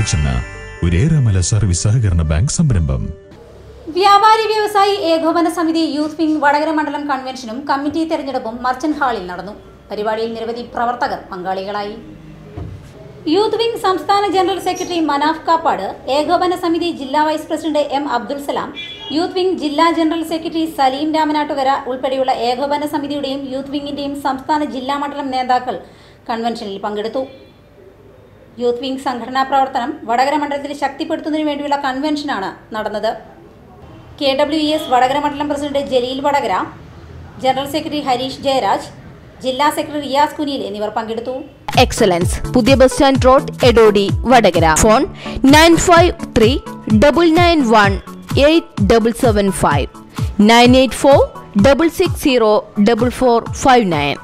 വെളിച്ചെണ്ണ ഒരു ഏറെമല സർവീസ് സഹകരണ ബാങ്ക് സംരംഭം. വ്യാപാരി വ്യവസായി ഏകോപന സമിതി യൂത്ത് വിംഗ് വടകര മണ്ഡലം കൺവെൻഷനും കമ്മിറ്റി തെരഞ്ഞെടുപ്പും മർച്ചന്റ് ഹാളിൽ നടന്നു. പരിപാടിയിൽ നിരവധി പ്രവർത്തകർ പങ്കാളികളായി. യൂത്ത് വിംഗ് സംസ്ഥാന ജനറൽ സെക്രട്ടറി മനാഫ് കാപ്പാട് ഏകോപന സമിതി ജില്ലാ vice president M Abdul Salam youth wing ജില്ലാ ജനറൽ സെക്രട്ടറി സലീം രാമനാട്ടുകര ഉൾപ്പെടെയുള്ള ഏകോപന സമിതിയുടെയും യൂത്ത് വിംഗിന്റെയും സംസ്ഥാന ജില്ലാ മണ്ഡലം നേതാക്കൾ കൺവെൻഷനിൽ പങ്കെടുത്തു. യൂത്ത് വിംഗ് സംഘടനാ പ്രവർത്തനം വടകര മണ്ഡലത്തിൽ ശക്തിപ്പെടുത്തുന്നതിനു വേണ്ടിയുള്ള കൺവെൻഷനാണ് നടന്നത്. കെ ഡബ്ല്യു എസ് വടകര മണ്ഡലം president Jaleel Vadakara general secretary Harish Jayaraj ജില്ലാ സെക്രട്ടറി റിയാസ് കുനിയിൽ എന്നിവർ പങ്കെടുത്തു. എക്സലൻസ് പുതിയ bus stand road Edodi Vadakara. Phone nine five three double nine one eight double seven five. Nine eight four double six zero double four five nine.